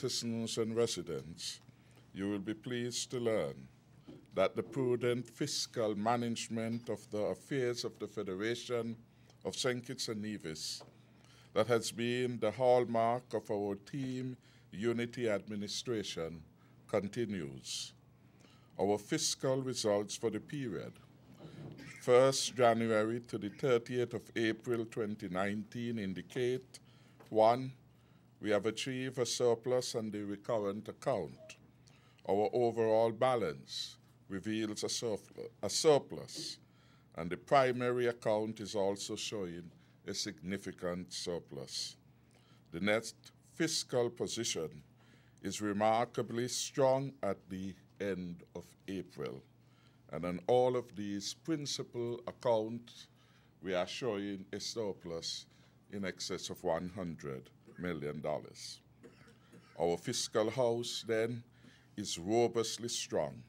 citizens and residents, you will be pleased to learn that the prudent fiscal management of the affairs of the Federation of St. Kitts and Nevis that has been the hallmark of our team unity administration continues. Our fiscal results for the period 1st January to the 30th of April 2019 indicate 1. We have achieved a surplus on the recurrent account. Our overall balance reveals a, surplus, a surplus, and the primary account is also showing a significant surplus. The net fiscal position is remarkably strong at the end of April. And on all of these principal accounts, we are showing a surplus in excess of $100 million. Our fiscal house, then, is robustly strong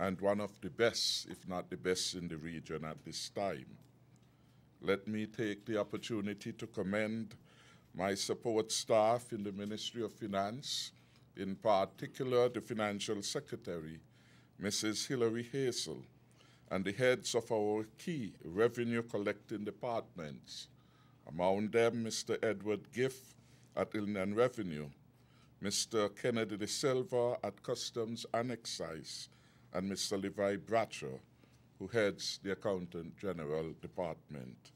and one of the best, if not the best, in the region at this time. Let me take the opportunity to commend my support staff in the Ministry of Finance, in particular the Financial Secretary, Mrs. Hilary Hazel, and the heads of our key revenue collecting departments, among them Mr. Edward Giff at Inland Revenue, Mr. Kennedy De Silva at Customs and Excise, and Mr. Levi Bradshaw, who heads the Accountant General Department.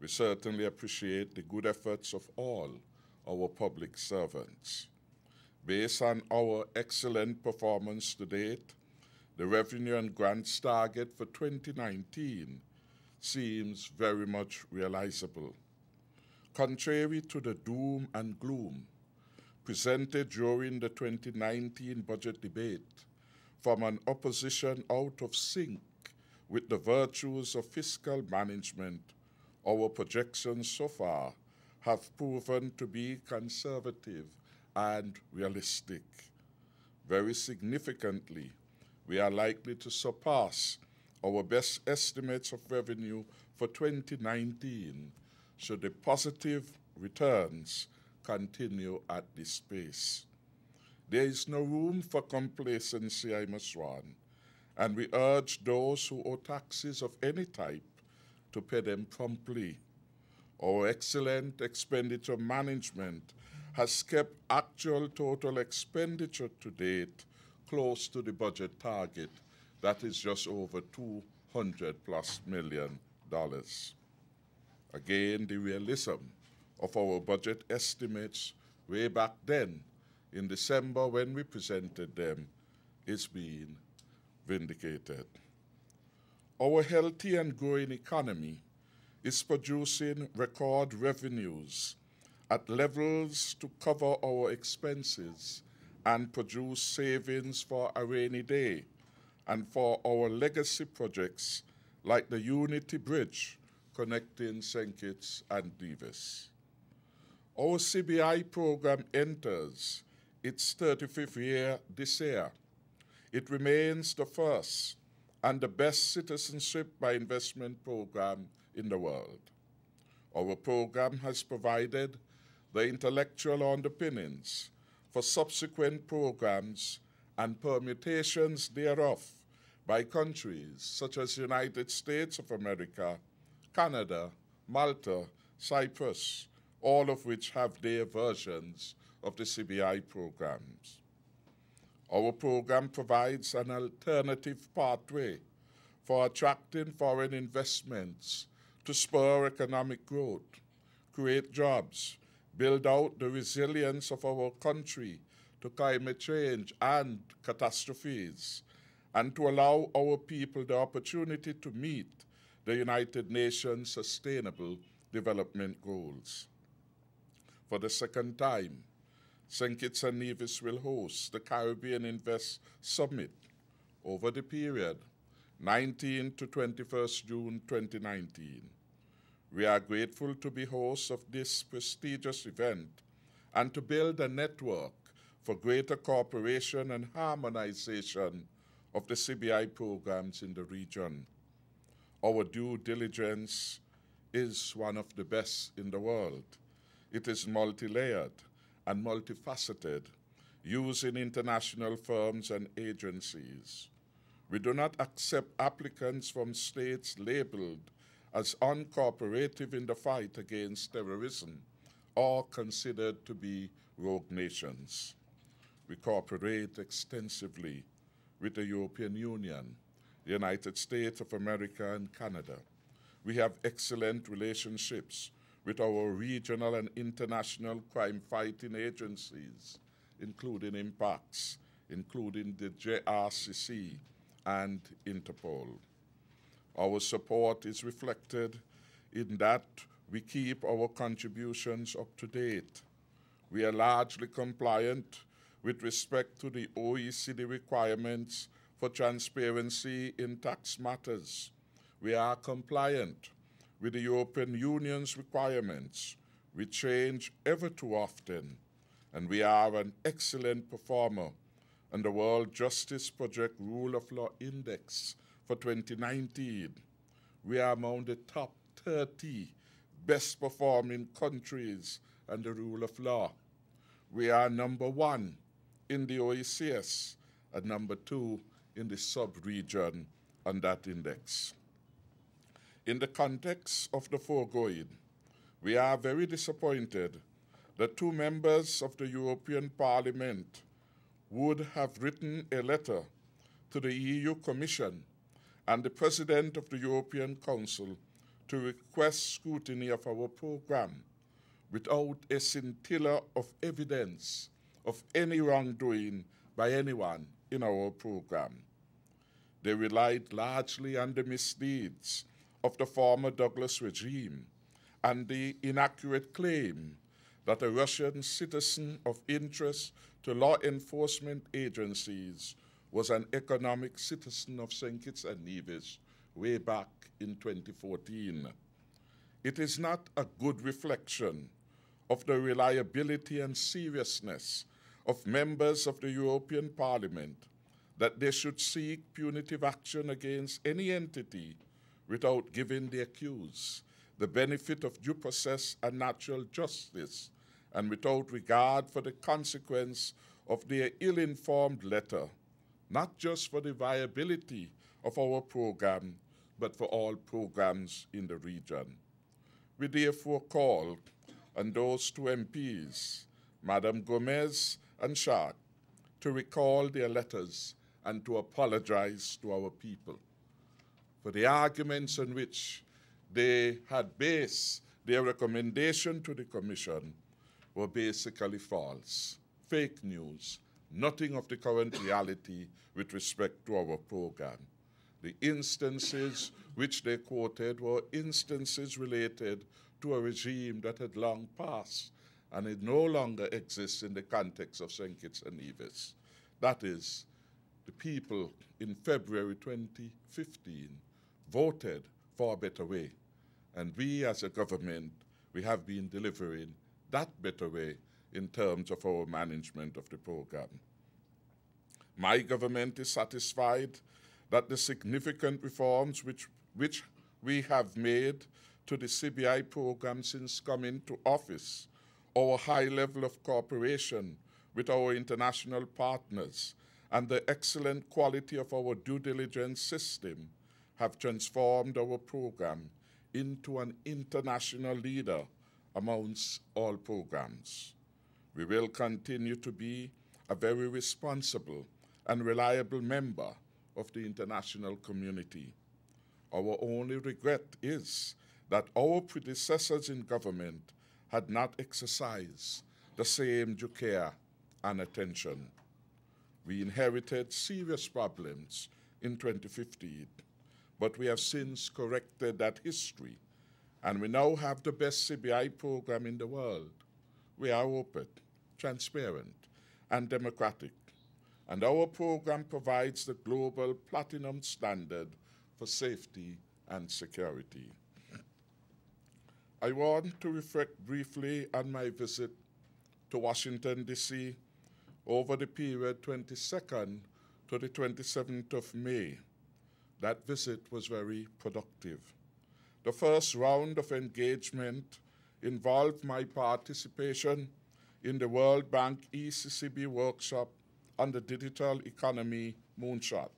We certainly appreciate the good efforts of all our public servants. Based on our excellent performance to date, the revenue and grants target for 2019 seems very much realizable. Contrary to the doom and gloom presented during the 2019 budget debate from an opposition out of sync with the virtues of fiscal management, our projections so far have proven to be conservative and realistic. Very significantly, we are likely to surpass our best estimates of revenue for 2019 should the positive returns continue at this pace. There is no room for complacency, I must warn, and we urge those who owe taxes of any type to pay them promptly. Our excellent expenditure management has kept actual total expenditure to date close to the budget target, that is just over 200 plus million dollars. Again, the realism of our budget estimates way back then in December when we presented them is being vindicated. Our healthy and growing economy is producing record revenues at levels to cover our expenses and produce savings for a rainy day and for our legacy projects like the Unity Bridge connecting St. Kitts and Nevis. Our CBI program enters its 35th year this year. It remains the first and the best citizenship by investment program in the world. Our program has provided the intellectual underpinnings for subsequent programs and permutations thereof by countries such as the United States of America, Canada, Malta, Cyprus, all of which have their versions of the CBI programs. Our program provides an alternative pathway for attracting foreign investments to spur economic growth, create jobs, build out the resilience of our country to climate change and catastrophes, and to allow our people the opportunity to meet the United Nations Sustainable Development Goals. For the second time, St. Kitts and Nevis will host the Caribbean Invest Summit over the period 19 to 21st June 2019. We are grateful to be hosts of this prestigious event and to build a network for greater cooperation and harmonization of the CBI programs in the region. Our due diligence is one of the best in the world. It is multi layered and multifaceted using international firms and agencies. We do not accept applicants from states labeled as uncooperative in the fight against terrorism or considered to be rogue nations. We cooperate extensively with the European Union, the United States of America, and Canada. We have excellent relationships with our regional and international crime fighting agencies, including IMPACS, including the JRCC and Interpol. Our support is reflected in that we keep our contributions up to date. We are largely compliant with respect to the OECD requirements for transparency in tax matters. We are compliant with the European Union's requirements. We change ever too often, and we are an excellent performer on the World Justice Project Rule of Law Index for 2019. We are among the top 30 best performing countries on the rule of law. We are number one in the OECS and number two in the sub-region on that index. In the context of the foregoing, we are very disappointed that two members of the European Parliament would have written a letter to the EU Commission and the President of the European Council to request scrutiny of our program without a scintilla of evidence of any wrongdoing by anyone in our program. They relied largely on the misdeeds of the former Douglas regime and the inaccurate claim that a Russian citizen of interest to law enforcement agencies was an economic citizen of St. Kitts and Nevis way back in 2014. It is not a good reflection of the reliability and seriousness of members of the European Parliament that they should seek punitive action against any entity without giving the accused the benefit of due process and natural justice, and without regard for the consequence of their ill informed letter, not just for the viability of our program, but for all programs in the region. We therefore call on those two MPs, Madam Gomes and Schaake, to recall their letters and to apologize to our people for the arguments on which they had based their recommendation to the Commission were basically false, fake news, nothing of the current reality with respect to our program. The instances which they quoted were instances related to a regime that had long passed and it no longer exists in the context of St. Kitts and Nevis. That is, the people in February 2015 voted for a better way. And we as a government, we have been delivering that better way in terms of our management of the program. My government is satisfied that the significant reforms which, which we have made to the CBI program since coming to office, our high level of cooperation with our international partners, and the excellent quality of our due diligence system have transformed our program into an international leader amongst all programs. We will continue to be a very responsible and reliable member of the international community. Our only regret is that our predecessors in government had not exercised the same due care and attention. We inherited serious problems in 2015 but we have since corrected that history, and we now have the best CBI program in the world. We are open, transparent, and democratic, and our program provides the global platinum standard for safety and security. I want to reflect briefly on my visit to Washington, D.C. over the period 22nd to the 27th of May that visit was very productive. The first round of engagement involved my participation in the World Bank ECCB workshop on the digital economy moonshot.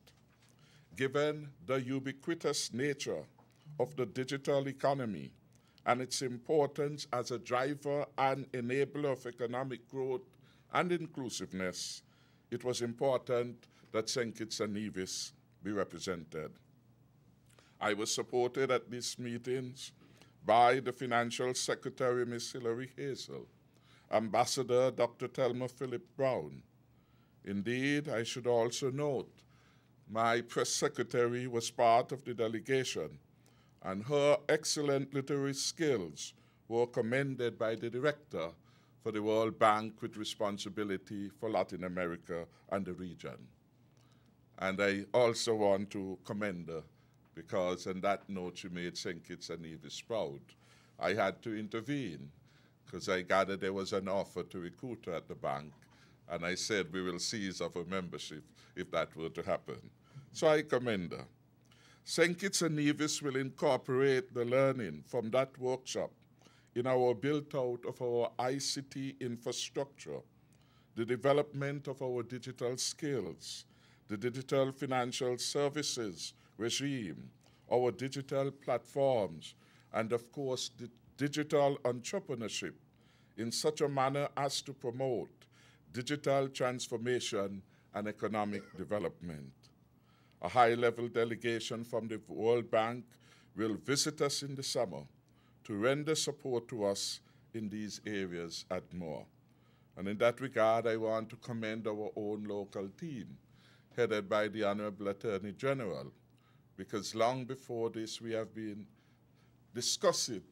Given the ubiquitous nature of the digital economy and its importance as a driver and enabler of economic growth and inclusiveness, it was important that St. Kitts and Nevis be represented. I was supported at these meetings by the Financial Secretary, Ms. Hilary Hazel, Ambassador Dr. Thelma Phillip Browne. Indeed, I should also note my press secretary was part of the delegation, and her excellent literary skills were commended by the director for the World Bank with responsibility for Latin America and the region. And I also want to commend her because on that note she made St. Kitts and Nevis proud. I had to intervene because I gathered there was an offer to recruit her at the bank, and I said we will cease of a membership if that were to happen. So I commend her. St. Kitts and Nevis will incorporate the learning from that workshop in our build out of our ICT infrastructure, the development of our digital skills, the digital financial services regime, our digital platforms, and of course, the digital entrepreneurship in such a manner as to promote digital transformation and economic development. A high level delegation from the World Bank will visit us in the summer to render support to us in these areas and more. And in that regard, I want to commend our own local team, headed by the Honorable Attorney General, because long before this we have been discussing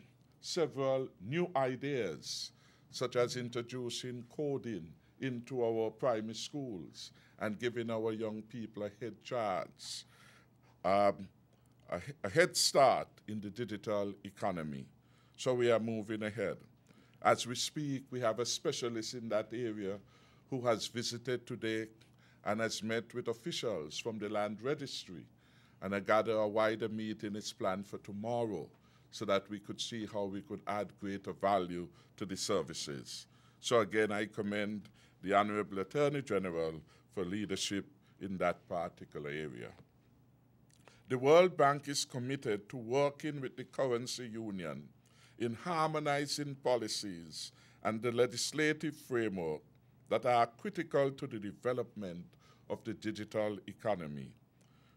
several new ideas, such as introducing coding into our primary schools and giving our young people a head chance, um, a, a head start in the digital economy. So we are moving ahead. As we speak, we have a specialist in that area who has visited today and has met with officials from the land registry and I gather a wider meeting is planned for tomorrow so that we could see how we could add greater value to the services. So again, I commend the Honorable Attorney General for leadership in that particular area. The World Bank is committed to working with the currency union in harmonizing policies and the legislative framework that are critical to the development of the digital economy.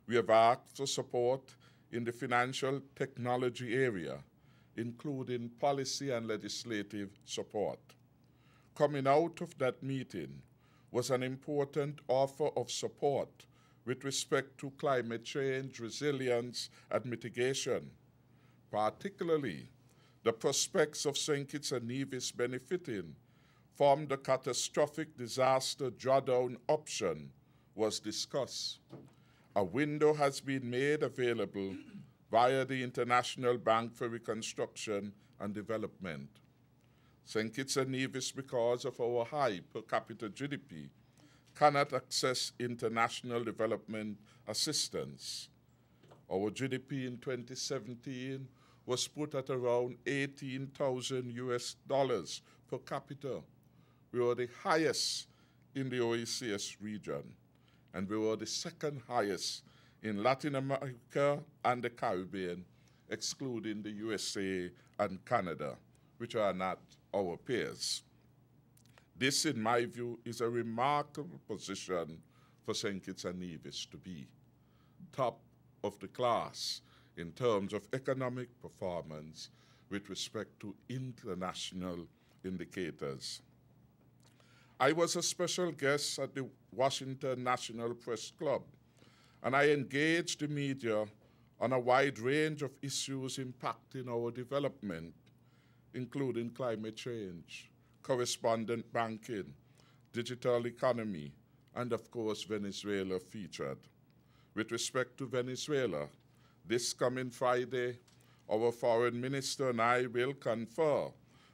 We have asked for support in the financial technology area, including policy and legislative support. Coming out of that meeting was an important offer of support with respect to climate change, resilience, and mitigation, particularly the prospects of St. Kitts and Nevis benefiting from the catastrophic disaster drawdown option was discussed a window has been made available via the International Bank for Reconstruction and Development. St. Kitts and Nevis, because of our high per capita GDP, cannot access international development assistance. Our GDP in 2017 was put at around 18,000 US dollars per capita. We were the highest in the OECS region and we were the second highest in Latin America and the Caribbean, excluding the USA and Canada, which are not our peers. This, in my view, is a remarkable position for St. Kitts and Nevis to be top of the class in terms of economic performance with respect to international indicators. I was a special guest at the Washington National Press Club, and I engaged the media on a wide range of issues impacting our development, including climate change, correspondent banking, digital economy, and of course, Venezuela featured. With respect to Venezuela, this coming Friday, our foreign minister and I will confer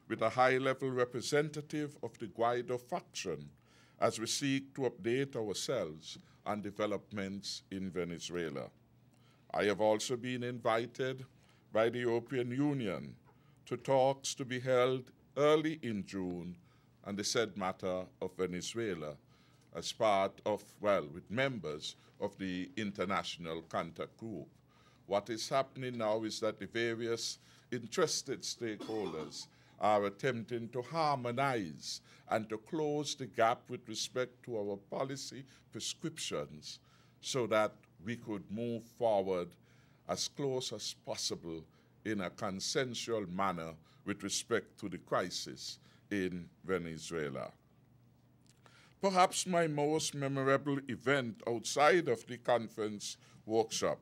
with a high level representative of the Guaido faction as we seek to update ourselves on developments in Venezuela. I have also been invited by the European Union to talks to be held early in June and the said matter of Venezuela as part of, well, with members of the international contact group. What is happening now is that the various interested stakeholders are attempting to harmonize and to close the gap with respect to our policy prescriptions so that we could move forward as close as possible in a consensual manner with respect to the crisis in Venezuela. Perhaps my most memorable event outside of the conference workshop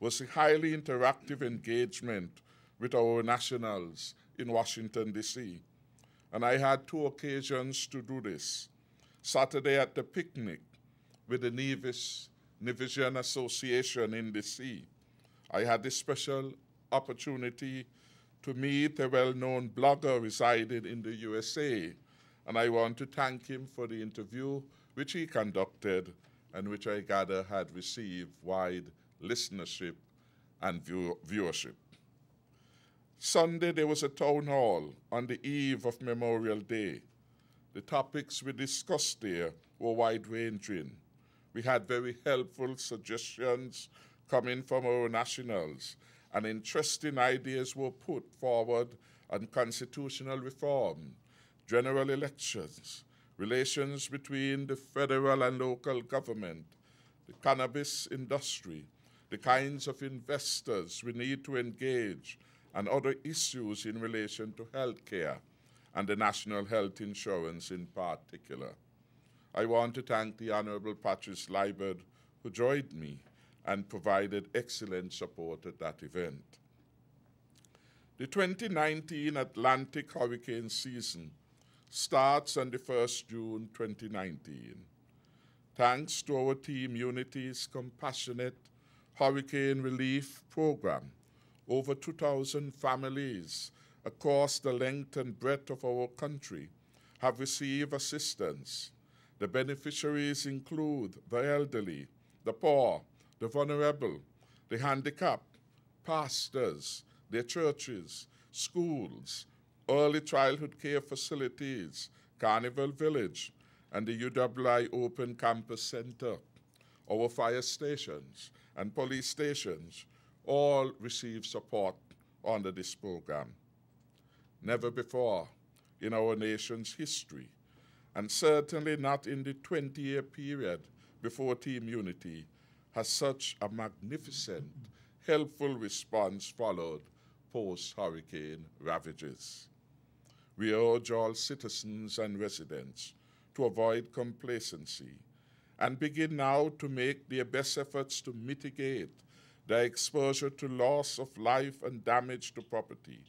was a highly interactive engagement with our nationals in Washington, D.C. And I had two occasions to do this. Saturday at the picnic with the Nevis Nevisian Association in D.C. I had the special opportunity to meet a well known blogger residing in the USA, and I want to thank him for the interview which he conducted and which I gather had received wide listenership and view- viewership. Sunday, there was a town hall on the eve of Memorial Day. The topics we discussed there were wide ranging. We had very helpful suggestions coming from our nationals, and interesting ideas were put forward on constitutional reform, general elections, relations between the federal and local government, the cannabis industry, the kinds of investors we need to engage, and other issues in relation to health care and the national health insurance in particular. I want to thank the Honorable Patrice Liebert, who joined me and provided excellent support at that event. The 2019 Atlantic hurricane season starts on the 1st June 2019. Thanks to our Team Unity's compassionate hurricane relief program, over 2,000 families across the length and breadth of our country have received assistance. The beneficiaries include the elderly, the poor, the vulnerable, the handicapped, pastors, their churches, schools, early childhood care facilities, Carnival Village, and the UWI Open Campus Center, our fire stations and police stations all receive support under this program. Never before in our nation's history, and certainly not in the 20 year period before Team Unity, has such a magnificent, helpful response followed post hurricane ravages. We urge all citizens and residents to avoid complacency and begin now to make their best efforts to mitigate their exposure to loss of life and damage to property.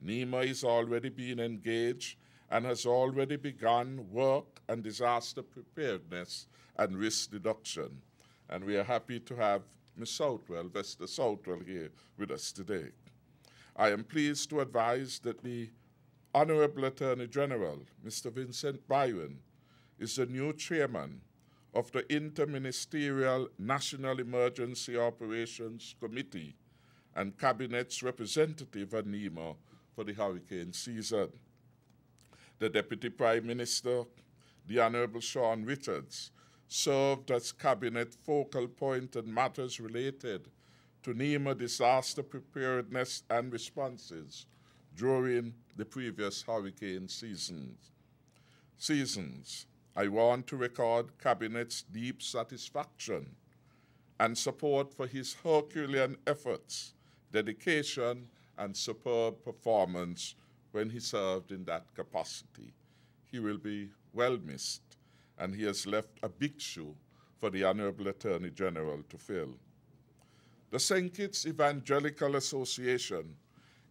NEMA is already being engaged and has already begun work on disaster preparedness and risk reduction. And we are happy to have Ms. Southwell, Vesta Southwell, here with us today. I am pleased to advise that the Honorable Attorney General, Mr. Vincent Byron, is the new chairman of the Interministerial National Emergency Operations Committee and Cabinet's representative at NEMA for the hurricane season. The Deputy Prime Minister, the Honorable Shawn Richards, served as Cabinet focal point on matters related to NEMA disaster preparedness and responses during the previous hurricane seasons. Seasons. I want to record Cabinet's deep satisfaction and support for his Herculean efforts, dedication, and superb performance when he served in that capacity. He will be well missed, and he has left a big shoe for the Honorable Attorney General to fill. The St. Kitts Evangelical Association,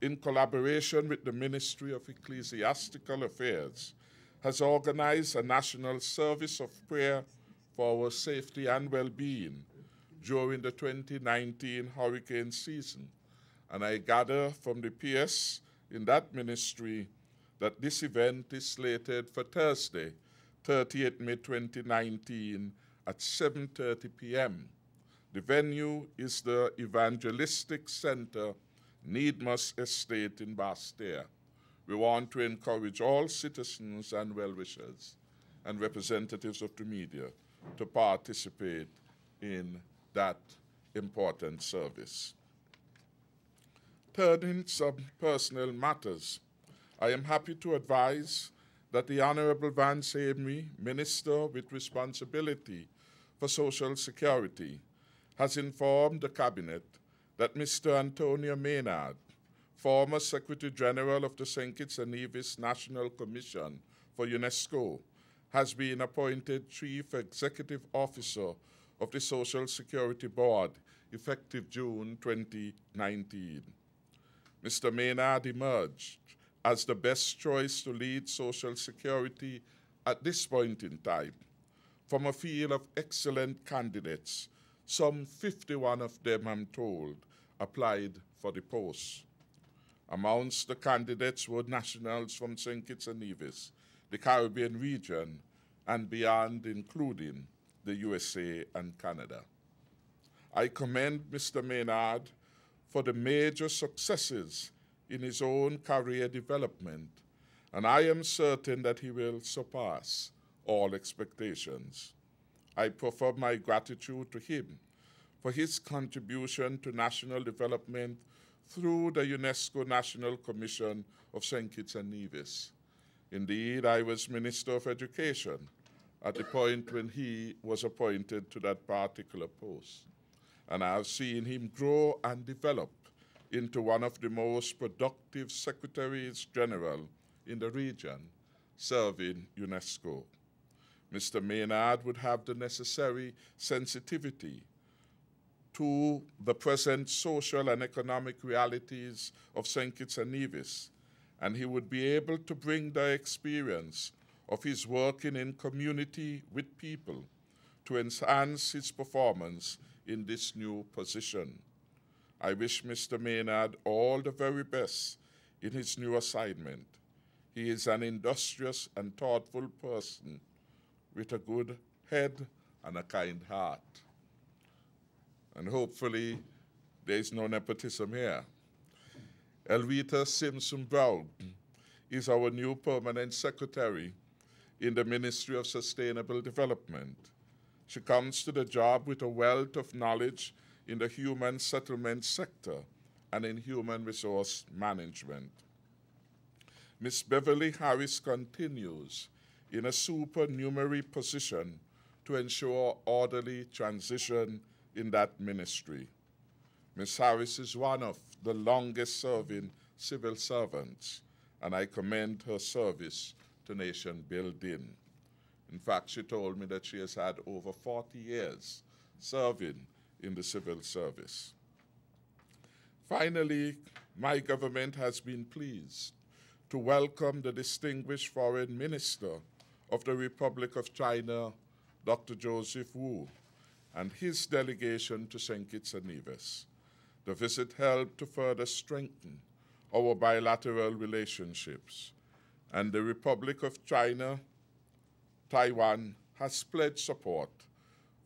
in collaboration with the Ministry of Ecclesiastical Affairs, has organized a national service of prayer for our safety and well being during the 2019 hurricane season. And I gather from the PS in that ministry that this event is slated for Thursday, 30th May 2019 at 7:30 p.m. The venue is the Evangelistic Center, Needsmust Estate in Basseterre. we want to encourage all citizens and well-wishers and representatives of the media to participate in that important service. Turning some personal matters, I am happy to advise that the Honorable Vance Amory, Minister with responsibility for Social Security, has informed the Cabinet that Mr. Antonio Maynard, former Secretary General of the St. Kitts and Nevis National Commission for UNESCO, has been appointed Chief Executive Officer of the Social Security Board effective June 2019. Mr. Maynard emerged as the best choice to lead Social Security at this point in time from a field of excellent candidates. Some 51 of them, I'm told, applied for the post. Amongst the candidates were nationals from St. Kitts and Nevis, the Caribbean region, and beyond, including the USA and Canada. I commend Mr. Maynard for the major successes in his own career development, and I am certain that he will surpass all expectations. I proffer my gratitude to him for his contribution to national development through the UNESCO National Commission of St. Kitts and Nevis. Indeed, I was Minister of Education at the point when he was appointed to that particular post. And I have seen him grow and develop into one of the most productive secretaries general in the region, serving UNESCO. Mr. Maynard would have the necessary sensitivity to the present social and economic realities of St. Kitts and Nevis, and he would be able to bring the experience of his working in community with people to enhance his performance in this new position. I wish Mr. Maynard all the very best in his new assignment. He is an industrious and thoughtful person with a good head and a kind heart. And hopefully, there is no nepotism here. Elvita Simpson Brown is our new permanent secretary in the Ministry of Sustainable Development. She comes to the job with a wealth of knowledge in the human settlement sector and in human resource management. Ms. Beverly Harris continues in a supernumerary position to ensure orderly transition in that ministry. Ms. Harris is one of the longest serving civil servants, and I commend her service to nation building. In fact, she told me that she has had over 40 years serving in the civil service. Finally, my government has been pleased to welcome the distinguished foreign minister of the Republic of China, Dr. Joseph Wu, and his delegation to St. Kitts and Nevis. The visit helped to further strengthen our bilateral relationships, and the Republic of China, Taiwan, has pledged support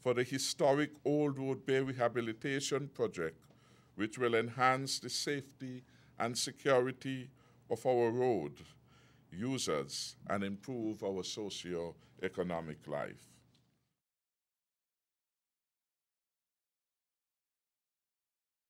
for the historic Old Road Bay Rehabilitation Project, which will enhance the safety and security of our road users and improve our socio-economic life.